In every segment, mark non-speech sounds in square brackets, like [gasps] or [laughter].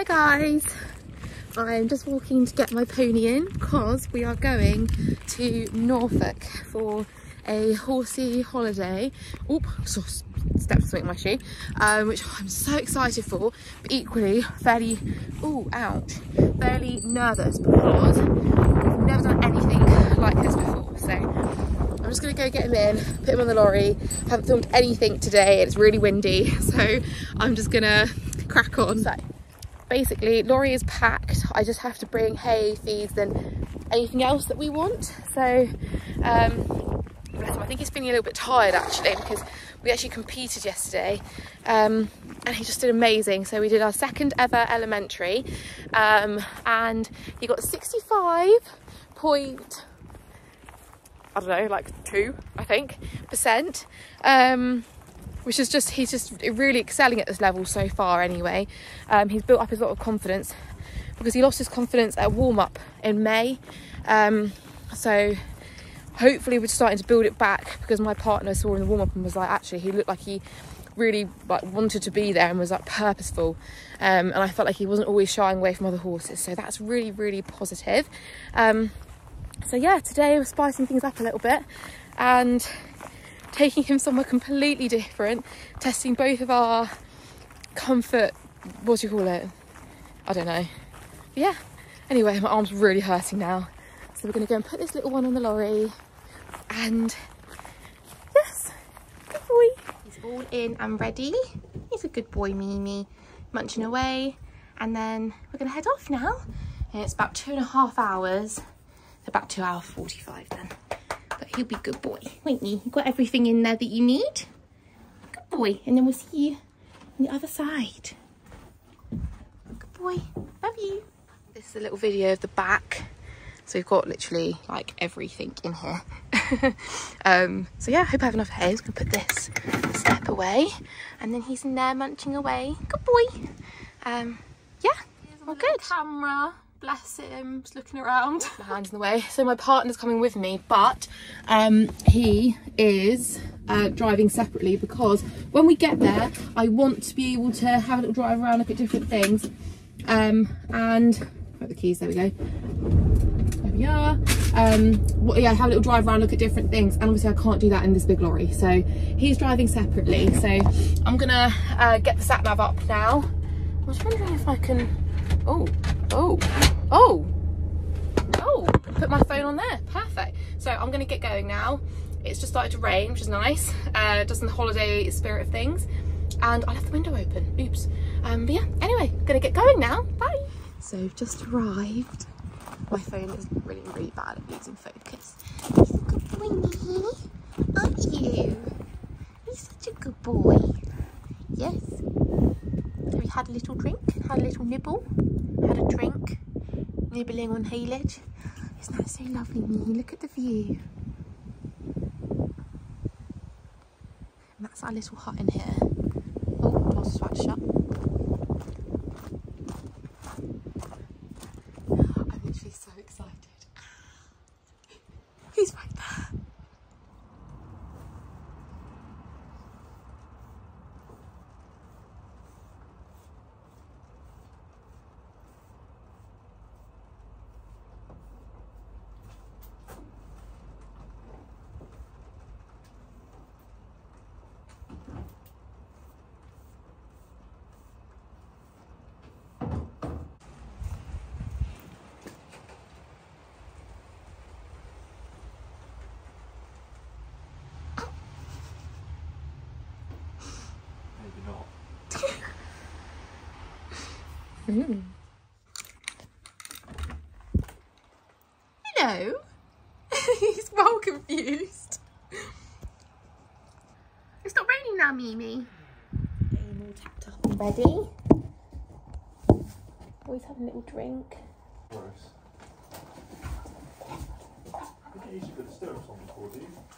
Hi guys. I'm just walking to get my pony in because we are going to Norfolk for a horsey holiday. Oop, so something in my shoe, um, which I'm so excited for, but equally fairly, oh, ouch, fairly nervous because we've never done anything like this before. So I'm just gonna go get him in, put him on the lorry. haven't filmed anything today, it's really windy, [laughs] so I'm just gonna crack on. So basically, lorry is packed. I just have to bring hay, feeds, and anything else that we want. So um. I think he's feeling a little bit tired actually because we actually competed yesterday um, and he just did amazing. So we did our second ever elementary um, and he got 65 point, I don't know, like two, I think, percent. Which is just, he's just really excelling at this level so far anyway. Um, he's built up his lot of confidence because he lost his confidence at warm up in May. Um, so hopefully we're starting to build it back because my partner saw in the warm up and was like, actually, he looked like he really like wanted to be there and was like purposeful. Um, and I felt like he wasn't always shying away from other horses. So that's really, really positive. Um, so yeah, today we're spicing things up a little bit and taking him somewhere completely different, testing both of our comfort, what do you call it? I don't know. But yeah, anyway, my arm's really hurting now. So we're gonna go and put this little one on the lorry and yes, good boy. He's all in and ready. He's a good boy, Meji. Munching away. And then we're gonna head off now. It's about two and a half hours. About two hours 45 then. But he'll be good boy, won't he? You've got everything in there that you need. Good boy. And then we'll see you on the other side. Good boy. Love you. This is a little video of the back so we've got literally like everything in here. [laughs] um, so yeah, I hope I have enough hair. I'm gonna put this step away and then he's in there munching away. Good boy. Um, yeah, all good. Camera, bless him, just looking around. My [laughs] hand's in the way. So my partner's coming with me, but um, he is uh, driving separately because when we get there, I want to be able to have a little drive around, look at different things. Um, and, put the keys, there we go There we are. Um, yeah, have a little drive around, look at different things. And obviously I can't do that in this big lorry. So he's driving separately. So I'm gonna uh, get the sat nav up now. I was wondering if I can, oh, oh, oh, oh, put my phone on there, perfect. So I'm gonna get going now. It's just started to rain, which is nice. Uh, just in the holiday spirit of things. And I left the window open, oops. Um, but yeah, anyway, gonna get going now, bye. So just arrived my phone is really, really bad at losing focus. He's a good boy. Aren't you? He's such a good boy. Yes. You had a little drink? Had a little nibble? Had a drink? Nibbling on haylage? Isn't that so lovely, Meji? Look at the view. And that's our little hut in here. Oh, door's shut. Mm. Hello. [laughs] He's well confused. It's not raining now, Meji. Getting all tapped up and ready. Always have a little drink.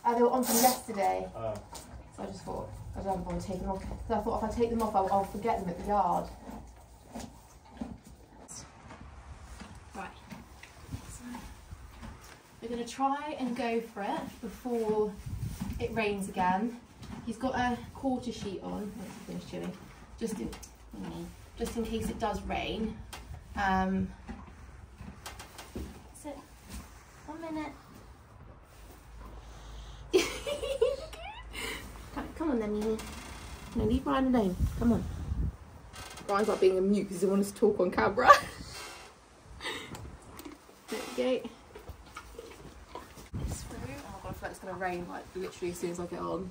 Uh, they were on from yesterday. Uh. So I just thought, I don't know if I to take them off. Because I thought if I take them off, I'll, I'll forget them at the yard. Going to try and go for it before it rains again. He's got a quarter sheet on. Let's finish chewing. Just in, just in case it does rain. Um, sit. One minute. [laughs] Come on then, Meji. No, leave Ryan alone. Come on. Ryan's like being a mute because he wants to talk on camera. [laughs] there we go. This room. Oh my god, I feel like it's rain like literally as soon as I get on.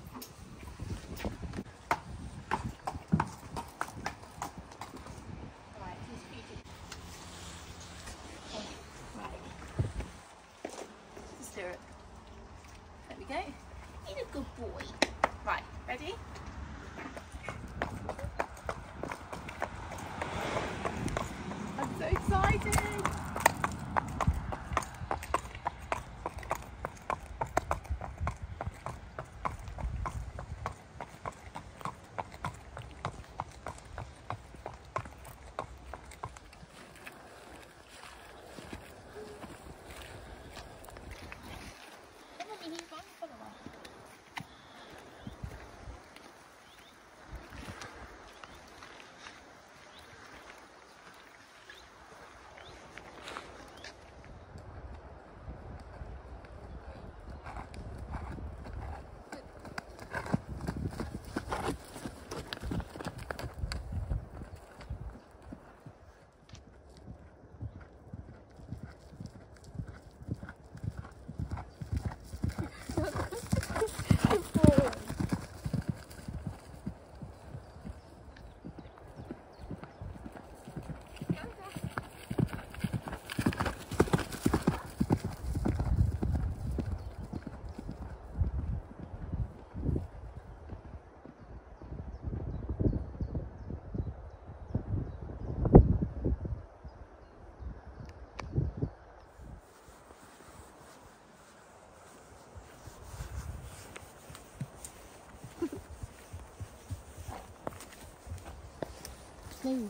No.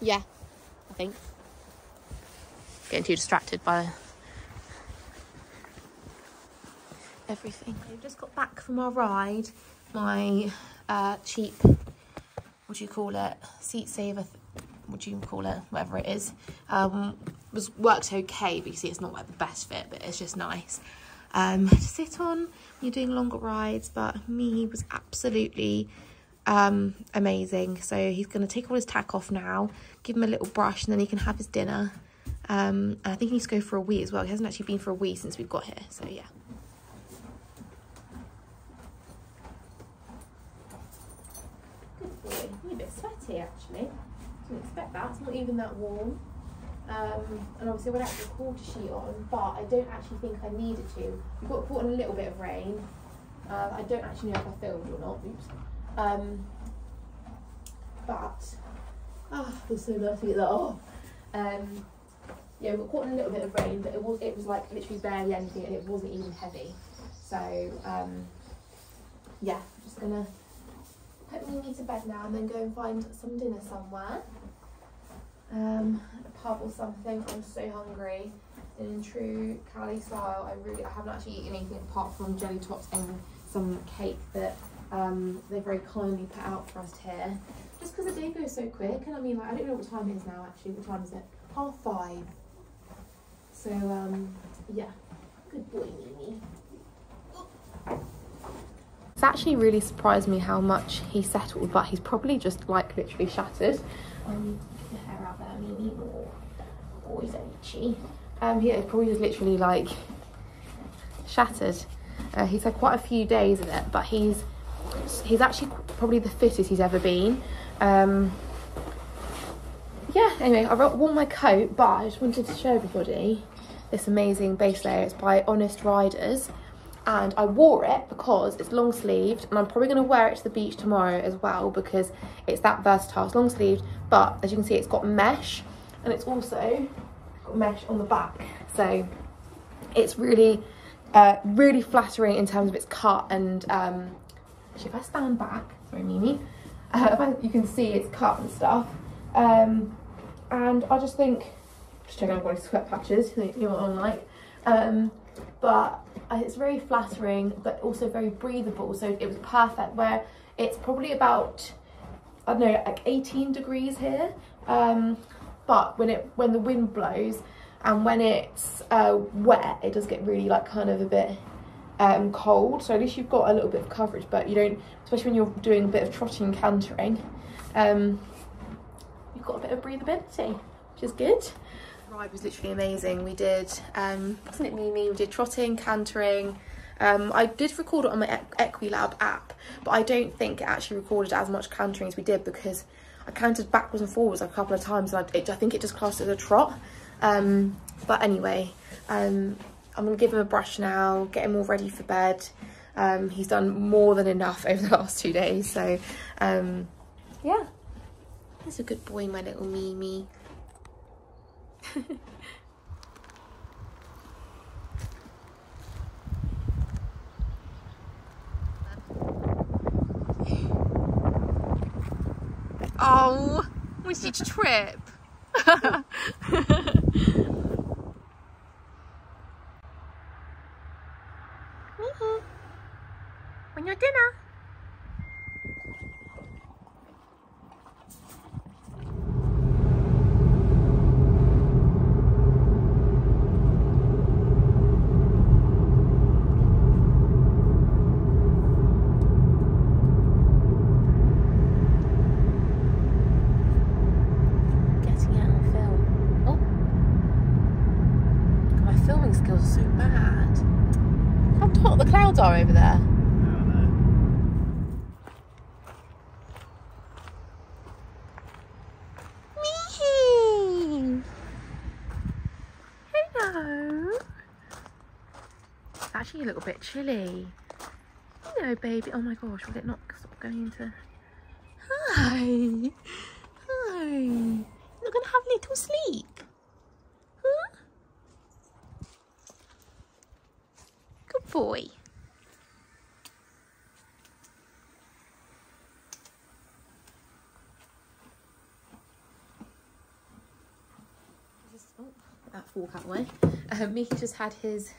Yeah, I think. Getting too distracted by everything. We've just got back from our ride. My uh, cheap, what do you call it? Seat saver, what do you call it? Whatever it is. Um, was worked okay, but you see it's not like the best fit, but it's just nice um, to sit on when you're doing longer rides. But me was absolutely um, amazing. So he's going to take all his tack off now, give him a little brush, and then he can have his dinner. Um, and I think he needs to go for a wee as well. He hasn't actually been for a wee since we've got here. So yeah. A bit sweaty actually. Didn't expect that. It's not even that warm. Um, and obviously I with a quarter sheet on, but I don't actually think I needed to. We got caught in a little bit of rain. Uh, I don't actually know if I filmed or not. Oops. Um, but ah, feels so nice to get that off. Um, yeah, we got caught in a little bit of rain, but it was it was like literally barely anything, and it wasn't even heavy. So um, yeah, I'm just gonna put Meji to bed now, and then go and find some dinner somewhere. Um, a pub or something. I'm so hungry. And in true Cali style, I really I haven't actually eaten anything apart from jelly tots and some cake that um, they very kindly put out for us here. Just because the day goes so quick, and I mean, like, I don't know what time it is now. Actually, what time is it? Half five. So um, yeah, good boy, Meji. It's actually really surprised me how much he settled, but he's probably just like literally shattered. Um, your hair out there, Meji. Oh, he's itchy. Um, yeah, probably just literally like shattered. Uh, he's had quite a few days of it, but he's he's actually probably the fittest he's ever been. Um, yeah, anyway, I wore my coat, but I just wanted to show everybody this amazing base layer. It's by Honest Riders. And I wore it because it's long sleeved and I'm probably going to wear it to the beach tomorrow as well because it's that versatile. It's long sleeved, but as you can see, it's got mesh and it's also got mesh on the back. So it's really, uh, really flattering in terms of its cut and um, actually if I stand back, sorry Meji, uh, I, [laughs] you can see it's cut and stuff. Um, and I just think, just checking out my sweat patches, you know what I'm like. Um, but uh, it's very flattering, but also very breathable. So it was perfect where it's probably about I don't know, like 18 degrees here. Um, but when it when the wind blows and when it's uh, wet, it does get really like kind of a bit um, cold. So at least you've got a little bit of coverage, but you don't, especially when you're doing a bit of trotting cantering, um, you've got a bit of breathability, which is good. The ride was literally amazing. We did, um, wasn't it Meji? We did trotting, cantering. Um, I did record it on my Equilab app, but I don't think it actually recorded as much cantering as we did because I counted backwards and forwards a couple of times and I, it, I think it just classed as a trot. Um, but anyway, um, I'm going to give him a brush now, get him all ready for bed. Um, he's done more than enough [laughs] over the last two days. So, um, yeah. He's a good boy, my little Meji. [laughs] oh, we need to trip. [laughs] When your dinner. Actually a little bit chilly. Hello, baby. Oh my gosh, will it not stop going into... Hi. Hi. You're going to have little sleep. Huh? Good boy. oh, that out the way. Um, Meji just had his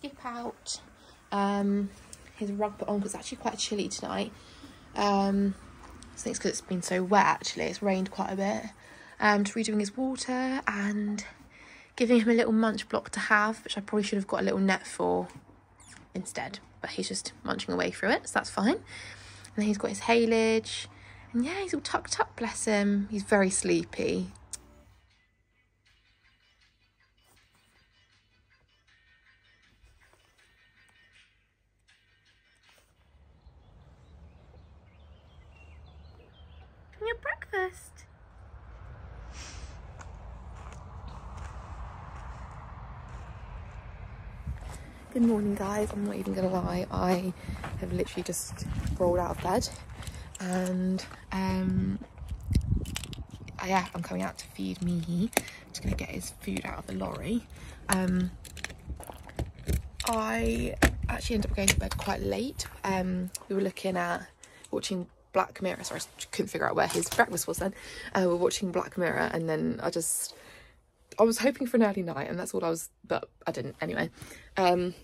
skip out um, his rug put on because it's actually quite chilly tonight. Um, I think it's because it's been so wet actually, it's rained quite a bit. Um, just redoing his water and giving him a little munch block to have, which I probably should have got a little net for instead. But he's just munching away through it, so that's fine. And then he's got his haylage. And yeah, he's all tucked up, bless him. He's very sleepy. Guys, I'm not even gonna lie, I have literally just rolled out of bed and um, yeah, I'm coming out to feed me. just gonna get his food out of the lorry. Um, I actually ended up going to bed quite late. Um, we were looking at watching Black Mirror. Sorry, I couldn't figure out where his breakfast was then. Uh, we're watching Black Mirror and then I just, I was hoping for an early night and that's all I was, but I didn't anyway. Um,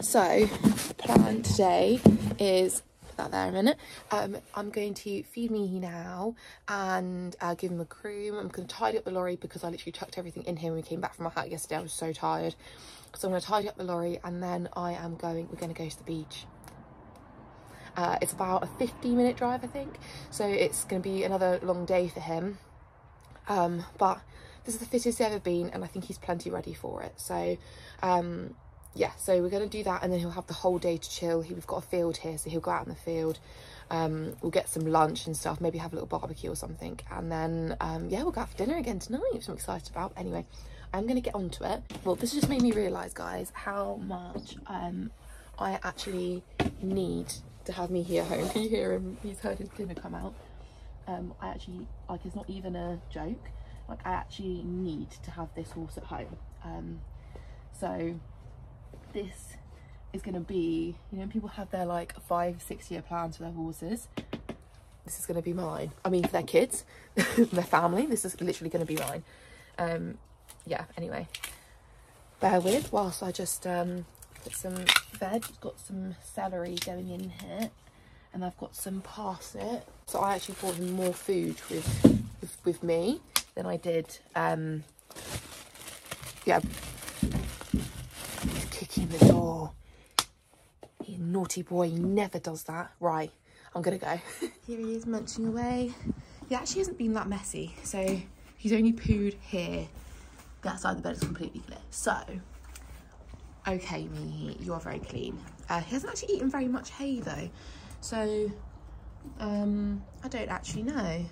so plan today is that there a minute. Um, I'm going to feed me now and uh, give him a groom. I'm going to tidy up the lorry because I literally tucked everything in here when we came back from our hike yesterday. I was so tired. So I'm going to tidy up the lorry and then I am going, we're going to go to the beach. Uh, it's about a 50 minute drive, I think. So it's going to be another long day for him. Um, but this is the fittest he's ever been and I think he's plenty ready for it. So um, yeah, so we're going to do that and then he'll have the whole day to chill. He, We've got a field here, so he'll go out in the field. Um, we'll get some lunch and stuff, maybe have a little barbecue or something. And then, um, yeah, we'll go out for dinner again tonight, which I'm excited about. Anyway, I'm going to get onto it. Well, this just made me realise, guys, how much um, I actually need to have me here home. Can [laughs] you hear him? He's heard his dinner come out. Um, I actually, like, it's not even a joke. Like, I actually need to have this horse at home. Um, so this is going to be, you know, people have their like five, six year plans for their horses. This is going to be mine. I mean, for their kids, [laughs] their family, this is literally going to be mine. Um, yeah, anyway, bear with whilst I just um, Put some veg, got some celery going in here. and I've got some parsnip. So I actually brought him more food with with, with me than I did. Um, yeah, kicking the door. He naughty boy, he never does that. Right, I'm gonna go. [laughs] Here he is munching away. He actually hasn't been that messy, so he's only pooed here. The outside of the bed is completely clear. So, okay, me, you are very clean. Uh, he hasn't actually eaten very much hay though, so um, I don't actually know.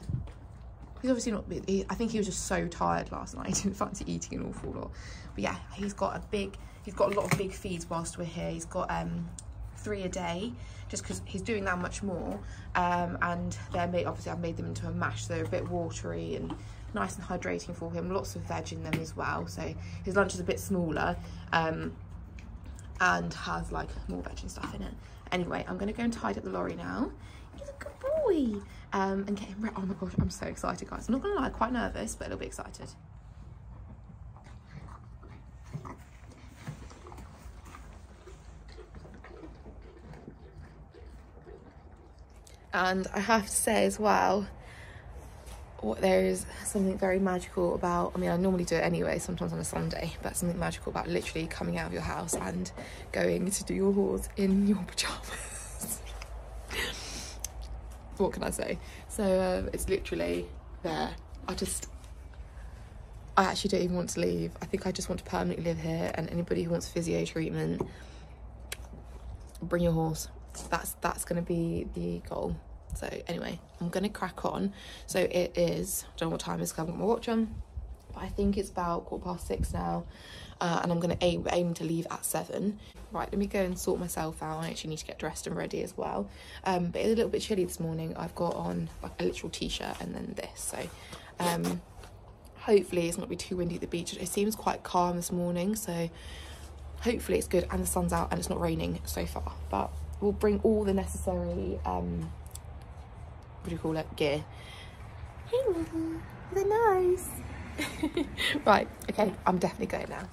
He's obviously not, he, I think he was just so tired last [laughs] night. He didn't fancy eating an awful lot. But yeah, he's got a big, he's got a lot of big feeds whilst we're here. He's got um, three a day just because he's doing that much more. Um, and they're made, obviously I've made them into a mash. So they're a bit watery and nice and hydrating for him. Lots of veg in them as well. So his lunch is a bit smaller um, and has like more veg and stuff in it. Anyway, I'm going to go and tidy up the lorry now. He's a good boy. Um, and get him ready. Oh my gosh, I'm so excited, guys. I'm not going to lie, quite nervous, but a little bit excited. And I have to say as well, what there is something very magical about i mean i normally do it anyway sometimes on a sunday but something magical about literally coming out of your house and going to do your hauls in your pajamas. [laughs] What can i say? So uh, it's literally there. I just i actually don't even want to leave. I think i just want to permanently live here and anybody who wants physio treatment bring your horse. That's that's going to be the goal so anyway, I'm gonna crack on. So it is, I don't know what time it is because I haven't got my watch on, but I think it's about quarter past six now. Uh, and I'm gonna aim, aim to leave at seven. Right, let me go and sort myself out. I actually need to get dressed and ready as well. Um, but it's a little bit chilly this morning. I've got on like a literal t-shirt and then this. So um, hopefully it's not be too windy at the beach. It seems quite calm this morning. So hopefully it's good and the sun's out and it's not raining so far. But we'll bring all the necessary um, what do you call it, gear. Hey they're nice. [laughs] right, okay, I'm definitely going now.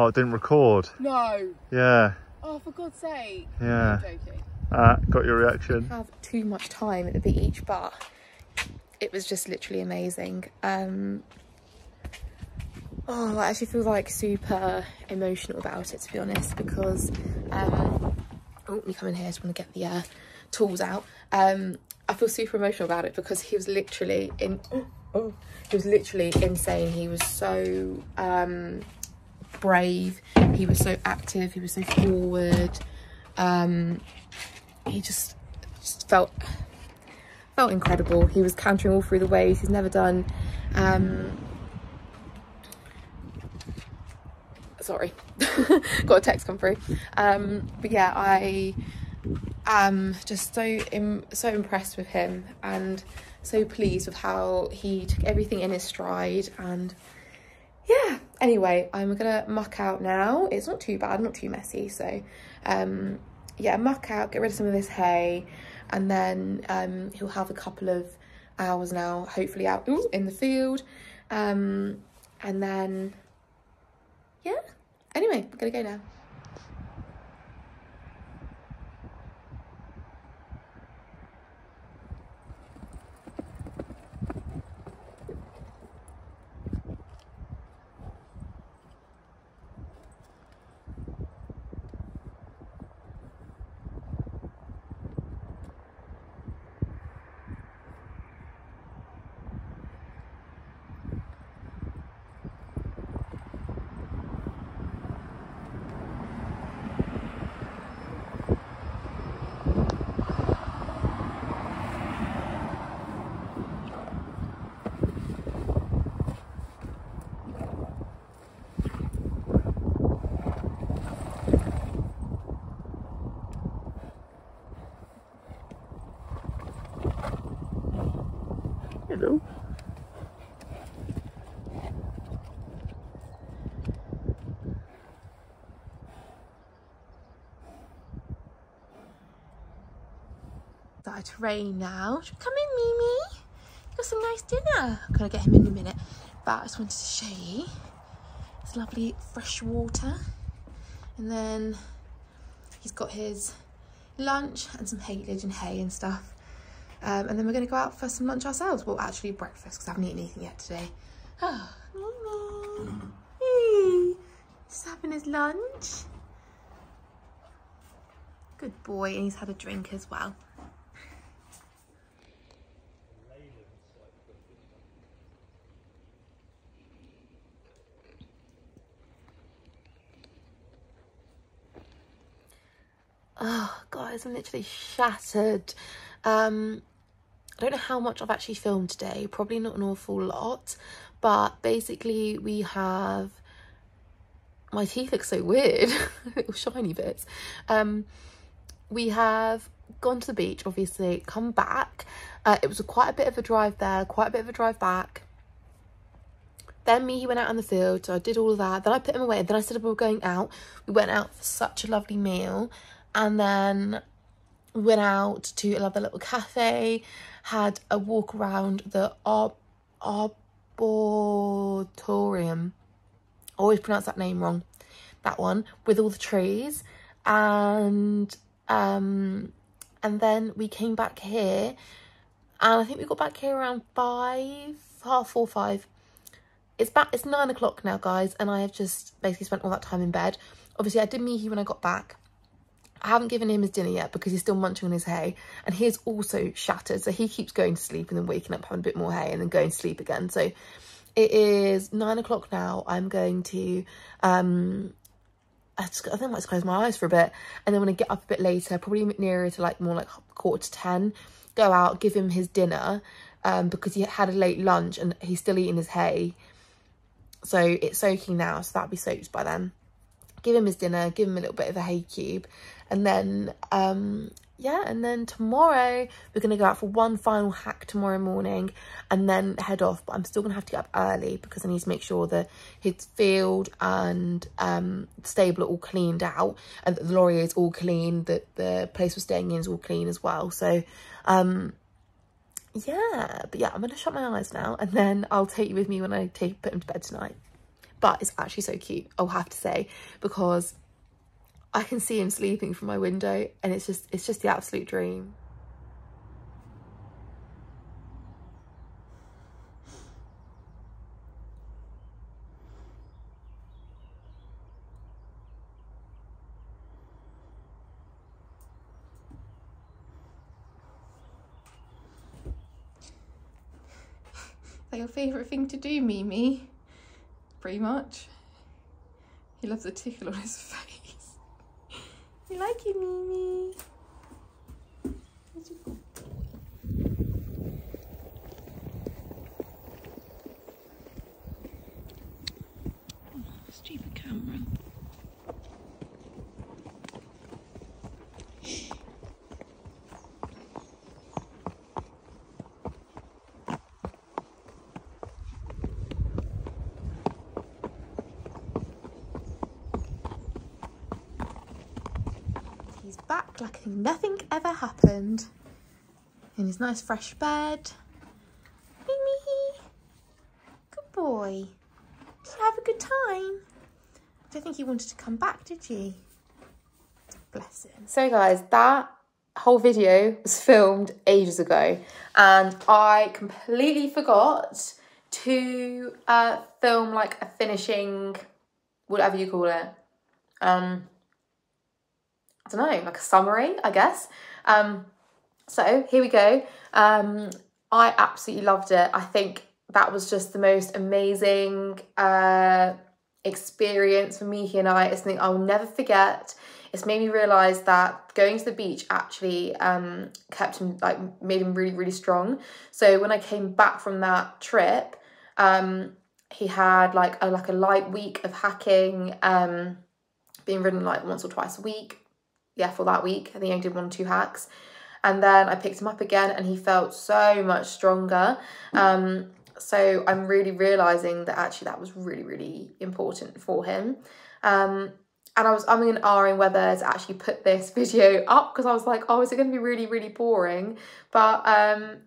Oh, it didn't record. No. Yeah, Oh, for God's sake. yeah. I'm joking. Ah, got your reaction. I have too much time at the beach, but it was just literally amazing. Um, oh, I actually feel like super emotional about it, to be honest, because um, oh, you come in here, I just want to get the uh, tools out. Um, I feel super emotional about it because he was literally in. Oh, [gasps] oh, he was literally insane. He was so um, brave. He was so active. He was so forward. Um, he just, just felt felt incredible. He was cantering all through the waves. He's never done. Um, sorry, [laughs] got a text come through. Um, but yeah, I am just so Im- so impressed with him and so pleased with how he took everything in his stride and anyway i'm gonna muck out now. It's not too bad not too messy so um yeah muck out get rid of some of this hay and then um he'll have a couple of hours now hopefully out ooh, in the field. Um and then yeah. Anyway we're gonna go now started to rain now. Come in, Meji. You got some nice dinner. I'm gonna get him in a minute, but I just wanted to show you. It's lovely fresh water, and then he's got his lunch and some haylage and hay and stuff. Um, and then we're gonna go out for some lunch ourselves. Well, actually breakfast because I haven't eaten anything yet today. Oh, [gasps] Meji. [laughs] Hey, just having his lunch. Good boy, and he's had a drink as well. Oh, guys, I'm literally shattered. Um, I don't know how much I've actually filmed today. Probably not an awful lot. But basically, we have... My teeth look so weird. [laughs] Little shiny bits. Um, we have gone to the beach, obviously, come back. Uh, it was a, quite a bit of a drive there, quite a bit of a drive back. Then me, he went out in the field, so I did all of that. Then I put him away. Then I said we were going out. We went out for such a lovely meal. And then went out to another little cafe, had a walk around the Ar- Arboretum. Always pronounce that name wrong. That one, with all the trees. And um and then we came back here and I think we got back here around five, half four, five. It's back. It's nine o'clock now, guys, and I have just basically spent all that time in bed. Obviously, I did Meji when I got back. I haven't given him his dinner yet because he's still munching on his hay, and he is also shattered. So he keeps going to sleep and then waking up having a bit more hay and then going to sleep again. So it is nine o'clock now. I'm going to um I, just, I think I might close my eyes for a bit and then when I get up a bit later, probably nearer to like more like quarter to 10, go out, give him his dinner um, because he had a late lunch and he's still eating his hay. So it's soaking now, so that'll be soaked by then. Give him his dinner, give him a little bit of a hay cube and then um, yeah, and then tomorrow we're going to go out for one final hack tomorrow morning and then head off. But I'm still going to have to get up early because I need to make sure that his field and um, stable are all cleaned out and that the laurier is all clean, that the place we're staying in is all clean as well. So, um, yeah, but yeah, I'm going to shut my eyes now and then I'll take you with me when I take put him to bed tonight. but it's actually so cute, I'll have to say, because I can see him sleeping from my window and it's just, it's just the absolute dream. your favourite thing to do, Meji? Pretty much. He loves a tickle on his [laughs] face. You like it, Meji? Stupid camera. He's back like nothing ever happened. In his nice fresh bed. Meji, good boy. Did you have a good time? I don't think he wanted to come back, did you? Bless him. So guys, that whole video was filmed ages ago and I completely forgot to uh, film like a finishing, whatever you call it. Um, I don't know, like a summary, I guess. Um, so here we go. Um, I absolutely loved it. I think that was just the most amazing uh, experience for me here and I. It's something I will never forget. It's made me realise that going to the beach actually um, kept him, like, made him really, really strong. So when I came back from that trip, um, he had like a, like a light week of hacking, um, being ridden like once or twice a week. Yeah, for that week. I think I did one or two hacks. And then I picked him up again and he felt so much stronger. Um, so I'm really realising that actually that was really, really important for him. Um, and I was umming and ahhing whether to actually put this [laughs] video up because I was like, oh, is it going to be really, really boring? But um,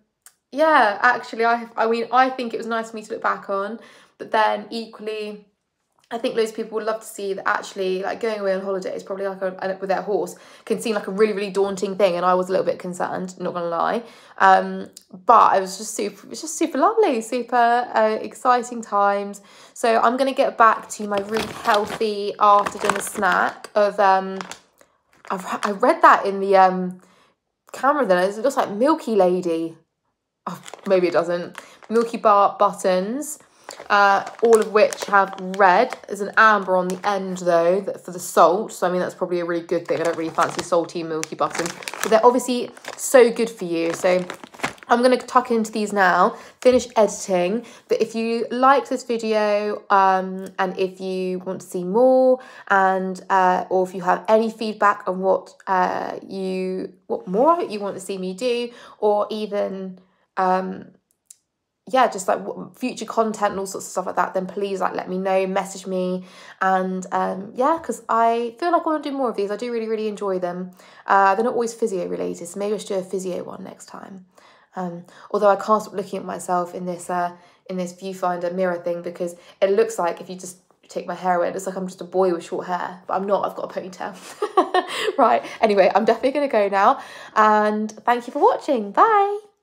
yeah, actually, I, I mean, I think it was nice for me to look back on. But then equally, I think loads of people would love to see that actually like going away on holiday is probably like a, with their horse can seem like a really really daunting thing and I was a little bit concerned not gonna lie. Um, but it was just super it was just super lovely super uh, exciting times. So I'm gonna get back to my really healthy after dinner snack of um I've, I read that in the um camera then it looks like Milky Lady. Oh, maybe it doesn't. Milky Bar buttons uh, all of which have red. There's an amber on the end though for the salt, so I mean that's probably a really good thing. I don't really fancy salty milky buttons, but they're obviously so good for you. So I'm going to tuck into these now, finish editing, but if you like this video um, and if you want to see more and uh, or if you have any feedback on what uh, you, what more you want to see me do or even um, yeah, just like future content and all sorts of stuff like that, then please like let me know, message me, and um, yeah, because I feel like I want to do more of these. I do really really enjoy them. Uh, they're not always physio related, so maybe I should do a physio one next time. Um, although I can't stop looking at myself in this uh, in this viewfinder mirror thing because it looks like if you just take my hair away, it looks like I'm just a boy with short hair, but I'm not. I've got a ponytail. [laughs] right. Anyway, I'm definitely going to go now, and thank you for watching. Bye.